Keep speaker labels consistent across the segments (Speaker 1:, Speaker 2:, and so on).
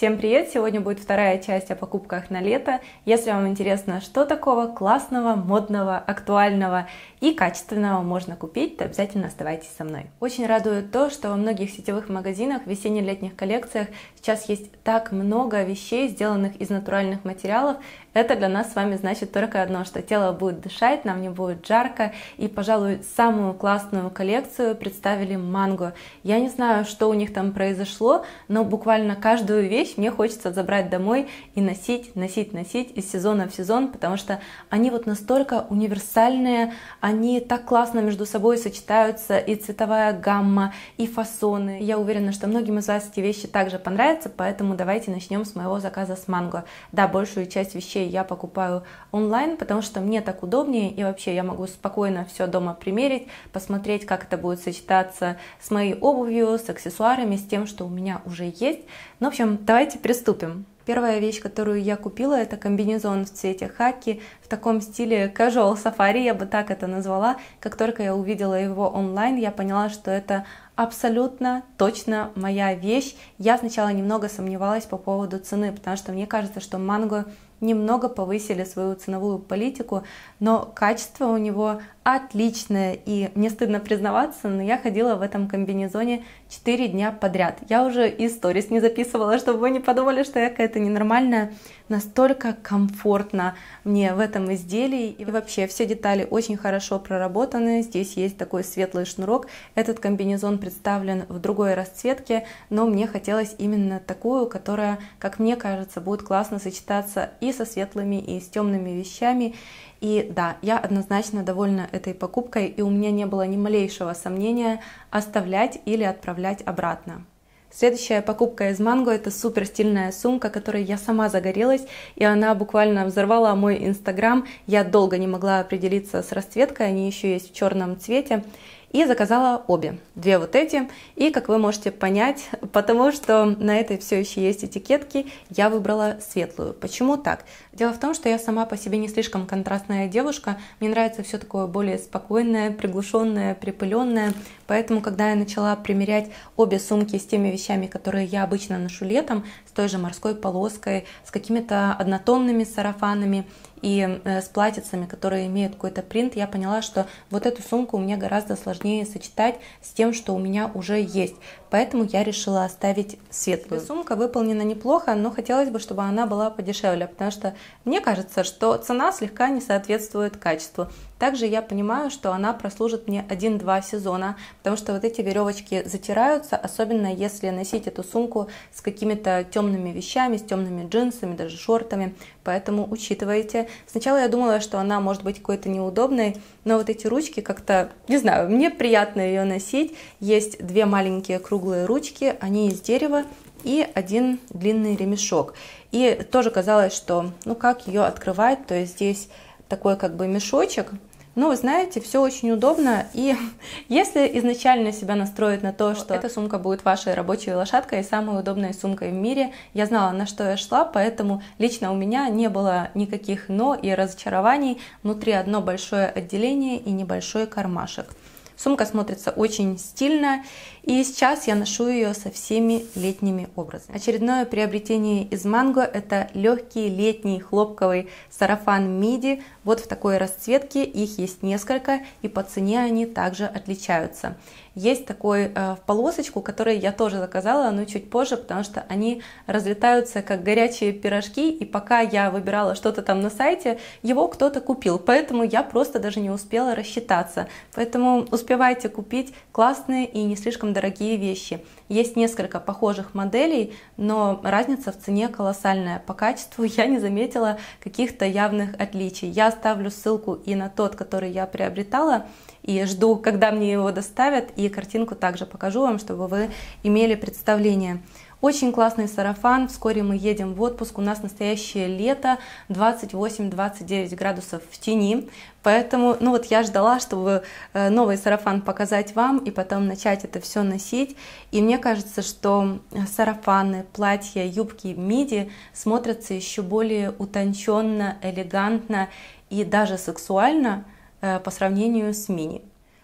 Speaker 1: Всем привет! Сегодня будет вторая часть о покупках на лето. Если вам интересно, что такого классного, модного, актуального и качественного можно купить, то обязательно оставайтесь со мной. Очень радует то, что во многих сетевых магазинах в весенне-летних коллекциях сейчас есть так много вещей, сделанных из натуральных материалов, это для нас с вами значит только одно, что тело будет дышать, нам не будет жарко. И, пожалуй, самую классную коллекцию представили Манго. Я не знаю, что у них там произошло, но буквально каждую вещь мне хочется забрать домой и носить, носить, носить из сезона в сезон, потому что они вот настолько универсальные, они так классно между собой сочетаются, и цветовая гамма, и фасоны. Я уверена, что многим из вас эти вещи также понравятся, поэтому давайте начнем с моего заказа с Манго. Да, большую часть вещей я покупаю онлайн, потому что мне так удобнее, и вообще я могу спокойно все дома примерить, посмотреть, как это будет сочетаться с моей обувью, с аксессуарами, с тем, что у меня уже есть. Ну, в общем, давайте приступим. Первая вещь, которую я купила, это комбинезон в цвете хаки, в таком стиле casual safari, я бы так это назвала. Как только я увидела его онлайн, я поняла, что это абсолютно точно моя вещь. Я сначала немного сомневалась по поводу цены, потому что мне кажется, что манго немного повысили свою ценовую политику, но качество у него отличное, и мне стыдно признаваться, но я ходила в этом комбинезоне 4 дня подряд. Я уже и сторис не записывала, чтобы вы не подумали, что я какая-то ненормальная. Настолько комфортно мне в этом изделии, и вообще все детали очень хорошо проработаны. Здесь есть такой светлый шнурок. Этот комбинезон представлен в другой расцветке, но мне хотелось именно такую, которая, как мне кажется, будет классно сочетаться и со светлыми, и с темными вещами. И да, я однозначно довольна этой покупкой, и у меня не было ни малейшего сомнения оставлять или отправлять обратно. Следующая покупка из Манго это супер стильная сумка, которой я сама загорелась, и она буквально взорвала мой инстаграм. Я долго не могла определиться с расцветкой, они еще есть в черном цвете и заказала обе, две вот эти. И, как вы можете понять, потому что на этой все еще есть этикетки, я выбрала светлую. Почему так? Дело в том, что я сама по себе не слишком контрастная девушка, мне нравится все такое более спокойное, приглушенное, припыленное, поэтому, когда я начала примерять обе сумки с теми вещами, которые я обычно ношу летом, с той же морской полоской, с какими-то однотонными сарафанами, и э, с платьицами, которые имеют какой-то принт, я поняла, что вот эту сумку мне гораздо сложнее сочетать с тем, что у меня уже есть. Поэтому я решила оставить светлую. Сумка выполнена неплохо, но хотелось бы, чтобы она была подешевле, потому что мне кажется, что цена слегка не соответствует качеству. Также я понимаю, что она прослужит мне 1-2 сезона, потому что вот эти веревочки затираются, особенно если носить эту сумку с какими-то темными вещами, с темными джинсами, даже шортами. Поэтому учитывайте. Сначала я думала, что она может быть какой-то неудобной, но вот эти ручки как-то, не знаю, мне приятно ее носить. Есть две маленькие круглые ручки, они из дерева, и один длинный ремешок. И тоже казалось, что ну как ее открывать, то есть здесь такой как бы мешочек, но вы знаете, все очень удобно, и если изначально себя настроить на то, что эта сумка будет вашей рабочей лошадкой и самой удобной сумкой в мире, я знала, на что я шла, поэтому лично у меня не было никаких «но» и разочарований, внутри одно большое отделение и небольшой кармашек. Сумка смотрится очень стильно, и сейчас я ношу ее со всеми летними образами. Очередное приобретение из Манго – это легкий летний хлопковый сарафан миди. Вот в такой расцветке, их есть несколько, и по цене они также отличаются. Есть такой э, в полосочку, который я тоже заказала, но чуть позже, потому что они разлетаются как горячие пирожки, и пока я выбирала что-то там на сайте, его кто-то купил, поэтому я просто даже не успела рассчитаться. Поэтому успевайте купить классные и не слишком дорогие вещи. Есть несколько похожих моделей, но разница в цене колоссальная. По качеству я не заметила каких-то явных отличий. Я оставлю ссылку и на тот, который я приобретала, и жду, когда мне его доставят, и картинку также покажу вам, чтобы вы имели представление. Очень классный сарафан, вскоре мы едем в отпуск, у нас настоящее лето, 28-29 градусов в тени, поэтому, ну вот я ждала, чтобы э, новый сарафан показать вам и потом начать это все носить, и мне кажется, что сарафаны, платья, юбки, миди смотрятся еще более утонченно, элегантно и даже сексуально, Э, по сравнению с мини.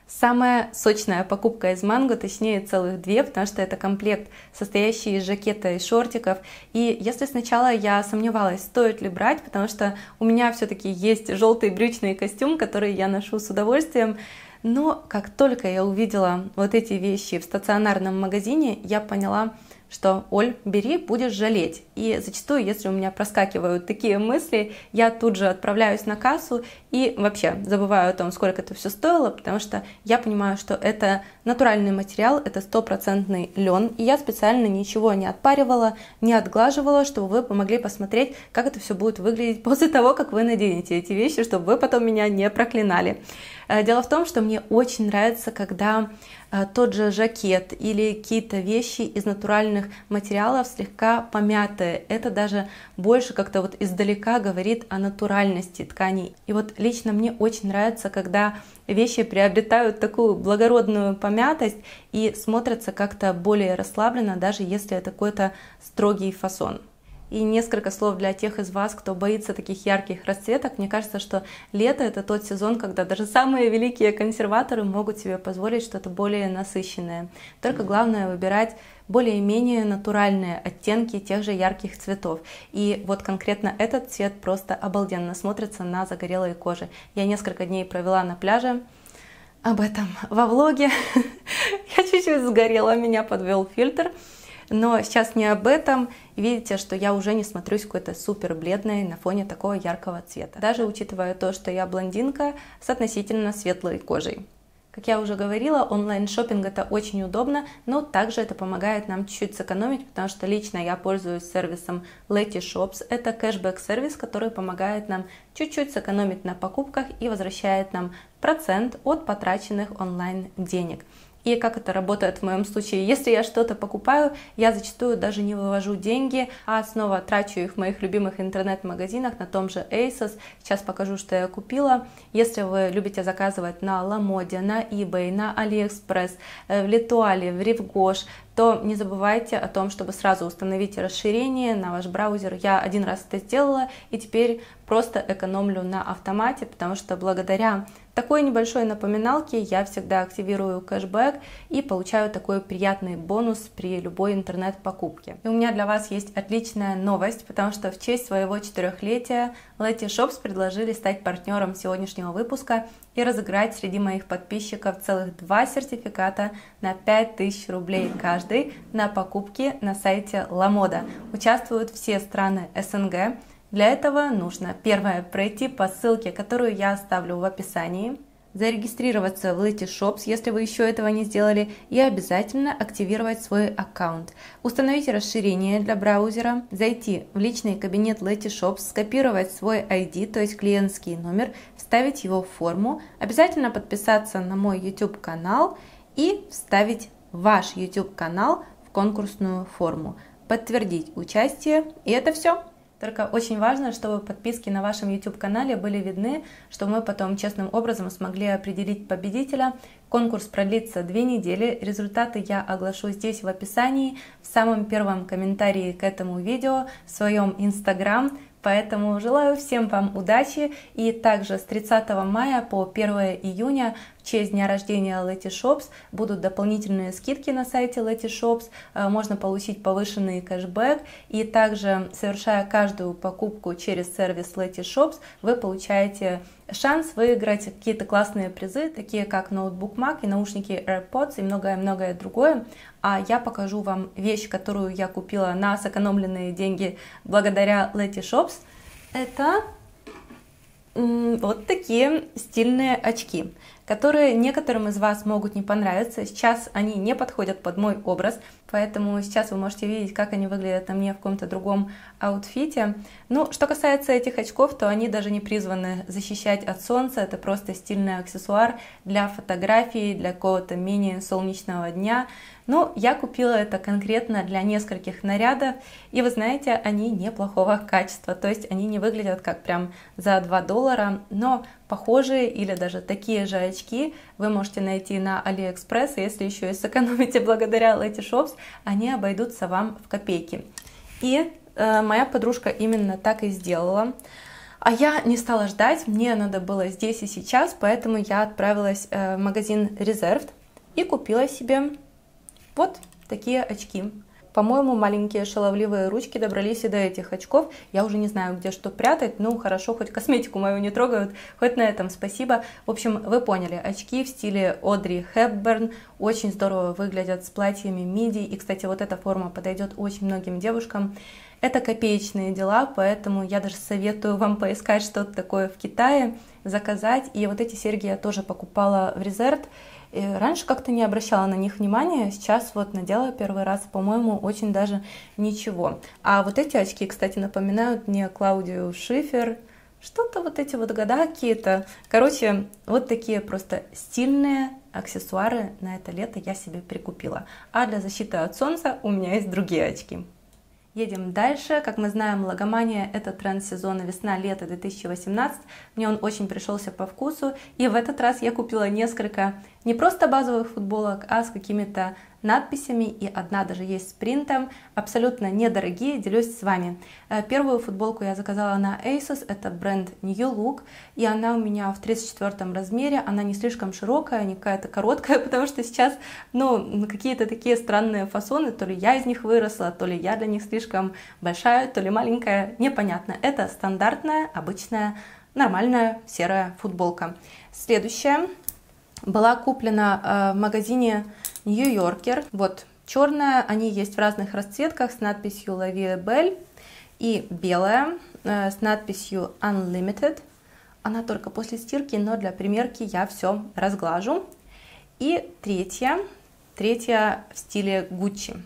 Speaker 1: Самая сочная покупка из манго, точнее целых две, потому что это комплект, состоящий из жакета и шортиков. И если сначала я сомневалась, стоит ли брать, потому что у меня все-таки есть желтый брючный костюм, который я ношу с удовольствием, но как только я увидела вот эти вещи в стационарном магазине, я поняла, что «Оль, бери, будешь жалеть». И зачастую, если у меня проскакивают такие мысли, я тут же отправляюсь на кассу и вообще забываю о том, сколько это все стоило, потому что я понимаю, что это натуральный материал, это стопроцентный лен, и я специально ничего не отпаривала, не отглаживала, чтобы вы помогли посмотреть, как это все будет выглядеть после того, как вы наденете эти вещи, чтобы вы потом меня не проклинали. Э, дело в том, что мне очень нравится, когда э, тот же жакет или какие-то вещи из натуральных материалов слегка помятые. Это даже больше как-то вот издалека говорит о натуральности тканей. И вот лично мне очень нравится, когда вещи приобретают такую благородную помятость и смотрятся как-то более расслабленно, даже если это какой-то строгий фасон. И несколько слов для тех из вас, кто боится таких ярких расцветок. Мне кажется, что лето это тот сезон, когда даже самые великие консерваторы могут себе позволить что-то более насыщенное. Только главное выбирать более-менее натуральные оттенки тех же ярких цветов. И вот конкретно этот цвет просто обалденно смотрится на загорелой коже. Я несколько дней провела на пляже, об этом во влоге. Я чуть-чуть сгорела, меня подвел фильтр. Но сейчас не об этом. Видите, что я уже не смотрюсь какой-то супер бледной на фоне такого яркого цвета. Даже учитывая то, что я блондинка с относительно светлой кожей. Как я уже говорила, онлайн-шоппинг это очень удобно, но также это помогает нам чуть-чуть сэкономить, потому что лично я пользуюсь сервисом Letty Shops. Это кэшбэк-сервис, который помогает нам чуть-чуть сэкономить на покупках и возвращает нам процент от потраченных онлайн денег. И как это работает в моем случае? Если я что-то покупаю, я зачастую даже не вывожу деньги, а снова трачу их в моих любимых интернет-магазинах, на том же ASOS. Сейчас покажу, что я купила. Если вы любите заказывать на Ламоде, на eBay, на AliExpress, э, в Литуале, в Ривгош, то не забывайте о том, чтобы сразу установить расширение на ваш браузер. Я один раз это сделала и теперь просто экономлю на автомате, потому что благодаря такой небольшой напоминалке я всегда активирую кэшбэк и получаю такой приятный бонус при любой интернет-покупке. И у меня для вас есть отличная новость, потому что в честь своего четырехлетия Letty Shops предложили стать партнером сегодняшнего выпуска и разыграть среди моих подписчиков целых два сертификата на 5000 рублей каждый на покупки на сайте Ламода. Участвуют все страны СНГ. Для этого нужно первое пройти по ссылке, которую я оставлю в описании зарегистрироваться в Letyshops, если вы еще этого не сделали, и обязательно активировать свой аккаунт. Установить расширение для браузера, зайти в личный кабинет Letyshops, скопировать свой ID, то есть клиентский номер, вставить его в форму, обязательно подписаться на мой YouTube канал и вставить ваш YouTube канал в конкурсную форму, подтвердить участие, и это все. Только очень важно, чтобы подписки на вашем YouTube-канале были видны, чтобы мы потом честным образом смогли определить победителя. Конкурс продлится две недели. Результаты я оглашу здесь в описании, в самом первом комментарии к этому видео, в своем Instagram. Поэтому желаю всем вам удачи и также с 30 мая по 1 июня в честь дня рождения Letty Shops будут дополнительные скидки на сайте Letty Shops, э, можно получить повышенный кэшбэк и также совершая каждую покупку через сервис Letty Shops вы получаете шанс выиграть какие-то классные призы, такие как ноутбук Mac и наушники AirPods и многое-многое другое. А я покажу вам вещь, которую я купила на сэкономленные деньги благодаря Letty Shops. Это вот такие стильные очки которые некоторым из вас могут не понравиться. Сейчас они не подходят под мой образ, поэтому сейчас вы можете видеть, как они выглядят на мне в каком-то другом аутфите. Ну, что касается этих очков, то они даже не призваны защищать от солнца, это просто стильный аксессуар для фотографий, для какого-то менее солнечного дня. Ну, я купила это конкретно для нескольких нарядов, и вы знаете, они неплохого качества, то есть они не выглядят как прям за 2 доллара, но похожие или даже такие же очки вы можете найти на AliExpress, если еще и сэкономите благодаря Letty Shops, они обойдутся вам в копейки. И э, моя подружка именно так и сделала. А я не стала ждать, мне надо было здесь и сейчас, поэтому я отправилась э, в магазин Reserved и купила себе вот такие очки. По-моему, маленькие шаловливые ручки добрались и до этих очков. Я уже не знаю, где что прятать. Ну, хорошо, хоть косметику мою не трогают. Хоть на этом спасибо. В общем, вы поняли. Очки в стиле Одри Хепберн. Очень здорово выглядят с платьями миди. И, кстати, вот эта форма подойдет очень многим девушкам. Это копеечные дела, поэтому я даже советую вам поискать что-то такое в Китае, заказать. И вот эти серьги я тоже покупала в Резерт. И раньше как-то не обращала на них внимания, сейчас вот надела первый раз, по-моему, очень даже ничего. А вот эти очки, кстати, напоминают мне Клаудию Шифер, что-то вот эти вот года какие-то. Короче, вот такие просто стильные аксессуары на это лето я себе прикупила. А для защиты от солнца у меня есть другие очки. Едем дальше. Как мы знаем, логомания – это тренд сезона весна-лето 2018. Мне он очень пришелся по вкусу. И в этот раз я купила несколько не просто базовых футболок, а с какими-то надписями, и одна даже есть с принтом, абсолютно недорогие, делюсь с вами. Э, первую футболку я заказала на ASOS, это бренд New Look, и она у меня в 34 размере, она не слишком широкая, не какая-то короткая, потому что сейчас, ну, какие-то такие странные фасоны, то ли я из них выросла, то ли я для них слишком большая, то ли маленькая, непонятно. Это стандартная, обычная, нормальная серая футболка. Следующая была куплена э, в магазине Нью-Йоркер. Вот черная, они есть в разных расцветках с надписью Vie Belle и белая э, с надписью Unlimited. Она только после стирки, но для примерки я все разглажу. И третья, третья в стиле Gucci.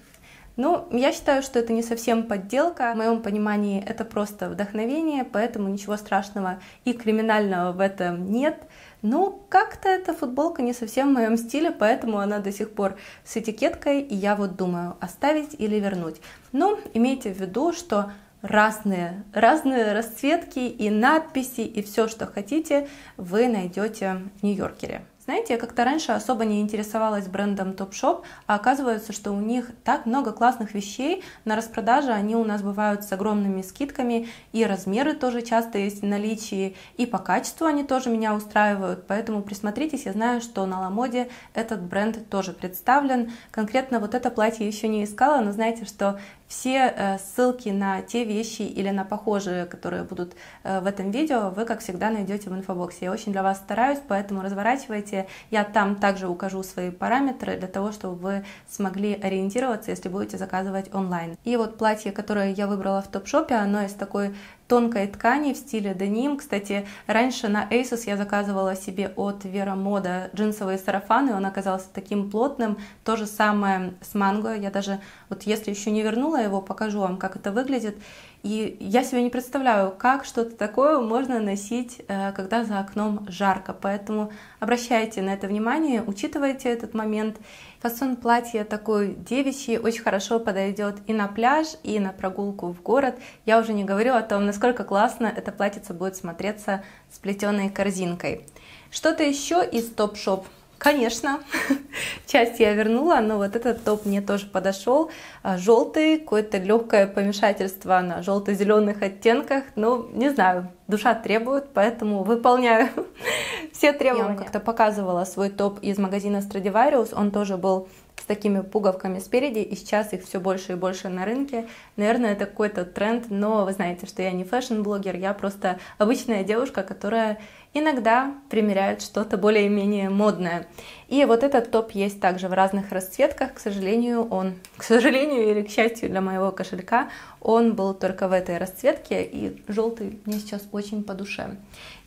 Speaker 1: Ну, я считаю, что это не совсем подделка. В моем понимании это просто вдохновение, поэтому ничего страшного и криминального в этом нет. Но как-то эта футболка не совсем в моем стиле, поэтому она до сих пор с этикеткой, и я вот думаю, оставить или вернуть. Но имейте в виду, что разные, разные расцветки и надписи, и все, что хотите, вы найдете в Нью-Йоркере. Знаете, я как-то раньше особо не интересовалась брендом Topshop, а оказывается, что у них так много классных вещей. На распродаже они у нас бывают с огромными скидками, и размеры тоже часто есть в наличии, и по качеству они тоже меня устраивают. Поэтому присмотритесь, я знаю, что на Ламоде этот бренд тоже представлен. Конкретно вот это платье еще не искала, но знаете, что все э, ссылки на те вещи или на похожие, которые будут э, в этом видео, вы, как всегда, найдете в инфобоксе. Я очень для вас стараюсь, поэтому разворачивайте. Я там также укажу свои параметры для того, чтобы вы смогли ориентироваться, если будете заказывать онлайн. И вот платье, которое я выбрала в топ-шопе, оно из такой тонкой ткани в стиле деним. Кстати, раньше на ASOS я заказывала себе от Вера Мода джинсовые сарафаны, он оказался таким плотным. То же самое с манго. Я даже, вот если еще не вернула его, покажу вам, как это выглядит. И я себе не представляю, как что-то такое можно носить, э, когда за окном жарко. Поэтому обращайте на это внимание, учитывайте этот момент. Фасон платья такой девичий, очень хорошо подойдет и на пляж, и на прогулку в город. Я уже не говорю о том, насколько классно это платьице будет смотреться с плетеной корзинкой. Что-то еще из топ-шоп Конечно, часть я вернула, но вот этот топ мне тоже подошел. А, желтый, какое-то легкое помешательство на желто-зеленых оттенках. Ну, не знаю, душа требует, поэтому выполняю все требования. Я вам как-то показывала свой топ из магазина Stradivarius. Он тоже был с такими пуговками спереди, и сейчас их все больше и больше на рынке. Наверное, это какой-то тренд, но вы знаете, что я не fashion-блогер, я просто обычная девушка, которая иногда примеряют что-то более-менее модное. И вот этот топ есть также в разных расцветках. К сожалению, он, к сожалению или к счастью для моего кошелька, он был только в этой расцветке, и желтый мне сейчас очень по душе.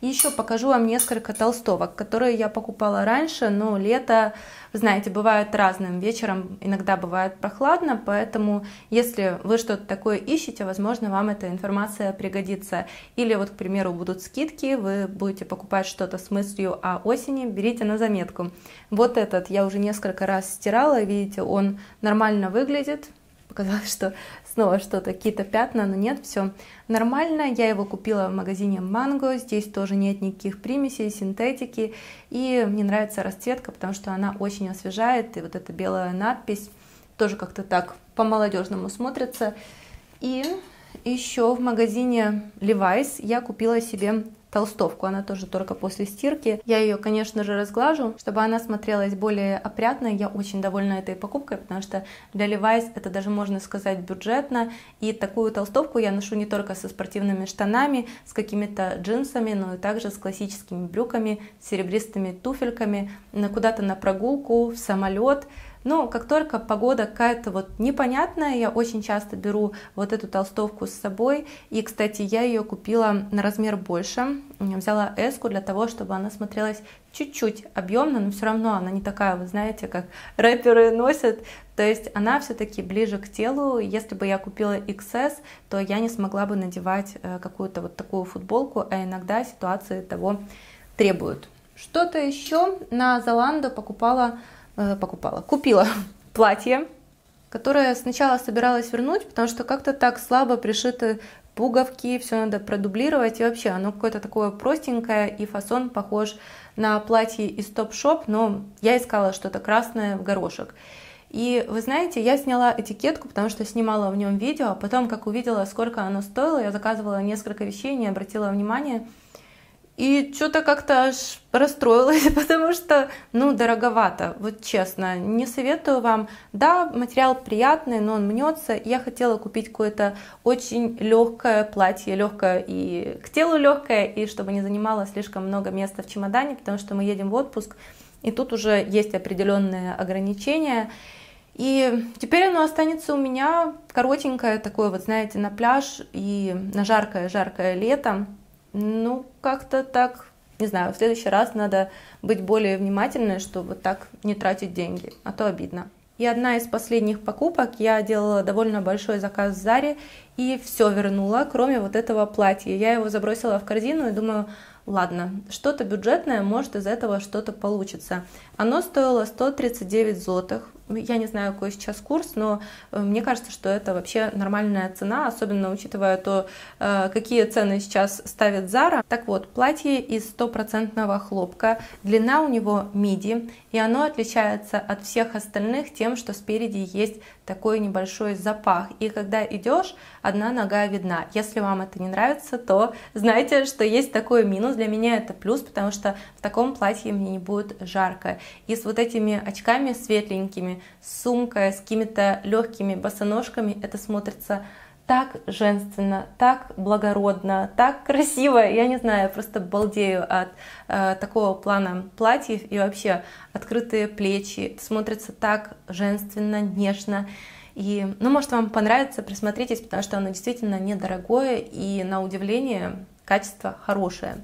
Speaker 1: Еще покажу вам несколько толстовок, которые я покупала раньше, но лето, знаете, бывает разным. Вечером иногда бывает прохладно, поэтому если вы что-то такое ищете, возможно, вам эта информация пригодится. Или вот, к примеру, будут скидки, вы будете покупать что-то с мыслью о осени, берите на заметку. Вот этот я уже несколько раз стирала, видите, он нормально выглядит. Показалось, что снова что-то, какие-то пятна, но нет, все нормально. Я его купила в магазине Mango, здесь тоже нет никаких примесей, синтетики. И мне нравится расцветка, потому что она очень освежает, и вот эта белая надпись тоже как-то так по-молодежному смотрится. И еще в магазине Levi's я купила себе толстовку, она тоже только после стирки. Я ее, конечно же, разглажу, чтобы она смотрелась более опрятно. Я очень довольна этой покупкой, потому что для Levi's это даже можно сказать бюджетно. И такую толстовку я ношу не только со спортивными штанами, с какими-то джинсами, но и также с классическими брюками, серебристыми туфельками, куда-то на прогулку, в самолет. Но как только погода какая-то вот непонятная, я очень часто беру вот эту толстовку с собой. И, кстати, я ее купила на размер больше. Взяла эску для того, чтобы она смотрелась чуть-чуть объемно, но все равно она не такая, вы знаете, как рэперы носят. То есть она все-таки ближе к телу. Если бы я купила XS, то я не смогла бы надевать э, какую-то вот такую футболку, а иногда ситуации того требуют. Что-то еще на Золанду покупала покупала, купила платье, которое сначала собиралась вернуть, потому что как-то так слабо пришиты пуговки, все надо продублировать, и вообще оно какое-то такое простенькое, и фасон похож на платье из топ-шоп, но я искала что-то красное в горошек. И вы знаете, я сняла этикетку, потому что снимала в нем видео, а потом, как увидела, сколько оно стоило, я заказывала несколько вещей, не обратила внимания, и что-то как-то аж расстроилась, потому что, ну, дороговато, вот честно. Не советую вам. Да, материал приятный, но он мнется. Я хотела купить какое-то очень легкое платье, легкое и к телу легкое, и чтобы не занимало слишком много места в чемодане, потому что мы едем в отпуск, и тут уже есть определенные ограничения. И теперь оно останется у меня коротенькое, такое вот, знаете, на пляж и на жаркое-жаркое лето. Ну, как-то так, не знаю, в следующий раз надо быть более внимательной, чтобы так не тратить деньги, а то обидно. И одна из последних покупок, я делала довольно большой заказ в Заре и все вернула, кроме вот этого платья. Я его забросила в корзину и думаю, ладно, что-то бюджетное, может из этого что-то получится. Оно стоило 139 злотых, я не знаю, какой сейчас курс, но э, мне кажется, что это вообще нормальная цена, особенно учитывая то, э, какие цены сейчас ставит Zara. Так вот, платье из стопроцентного хлопка, длина у него миди, и оно отличается от всех остальных тем, что спереди есть такой небольшой запах. И когда идешь, одна нога видна. Если вам это не нравится, то знайте, что есть такой минус. Для меня это плюс, потому что в таком платье мне не будет жарко. И с вот этими очками светленькими, с сумкой, с какими-то легкими босоножками это смотрится так женственно, так благородно, так красиво. Я не знаю, я просто балдею от э, такого плана платьев и вообще открытые плечи. смотрится так женственно, нежно. И, ну, может, вам понравится, присмотритесь, потому что оно действительно недорогое и, на удивление, качество хорошее.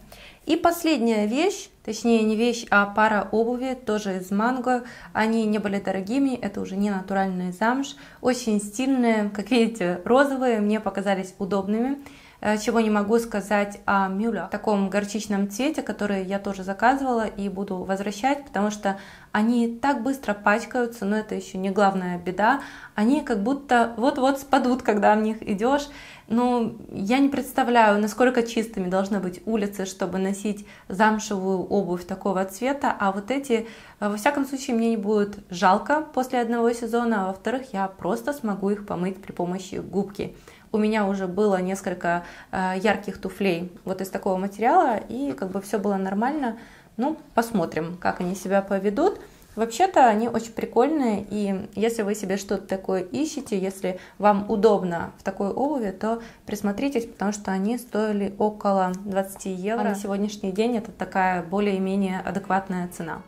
Speaker 1: И последняя вещь, точнее не вещь, а пара обуви, тоже из манго. Они не были дорогими, это уже не натуральный замш. Очень стильные, как видите, розовые, мне показались удобными. Э, чего не могу сказать о мюле, в таком горчичном цвете, который я тоже заказывала и буду возвращать, потому что они так быстро пачкаются, но это еще не главная беда. Они как будто вот-вот спадут, когда в них идешь. Ну, я не представляю, насколько чистыми должны быть улицы, чтобы носить замшевую обувь такого цвета, а вот эти, э, во всяком случае, мне не будет жалко после одного сезона, а во-вторых, я просто смогу их помыть при помощи губки. У меня уже было несколько э, ярких туфлей вот из такого материала, и как бы все было нормально. Ну, посмотрим, как они себя поведут. Вообще-то они очень прикольные, и если вы себе что-то такое ищете, если вам удобно в такой обуви, то присмотритесь, потому что они стоили около 20 евро. А на сегодняшний день это такая более-менее адекватная цена.